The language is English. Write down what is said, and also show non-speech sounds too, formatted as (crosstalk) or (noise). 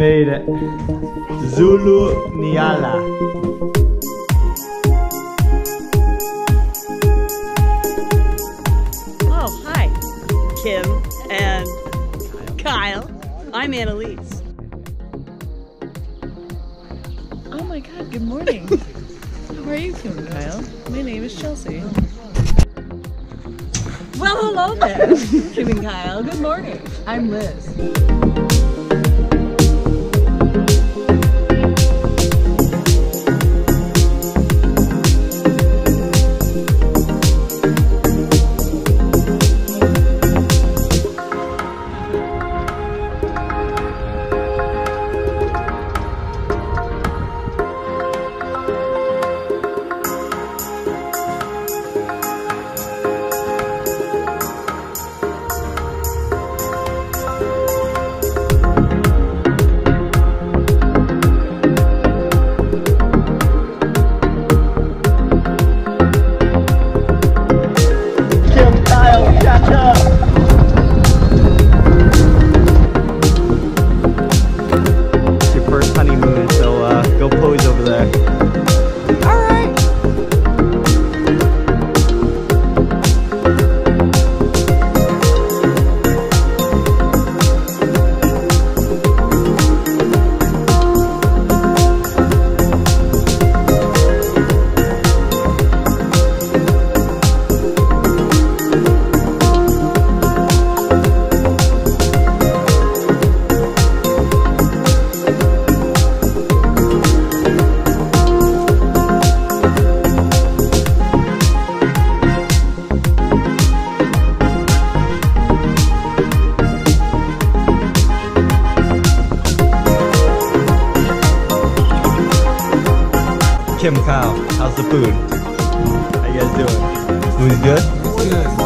made it. Zulu Nyala. Oh, hi. Kim and Kyle. I'm Annalise. My god, good morning. How are you, and Kyle? My name is Chelsea. Well, hello there, (laughs) Kim and Kyle. Good morning. I'm Liz. Kim Kyle, how's the food? How you guys doing? Food's good? Good.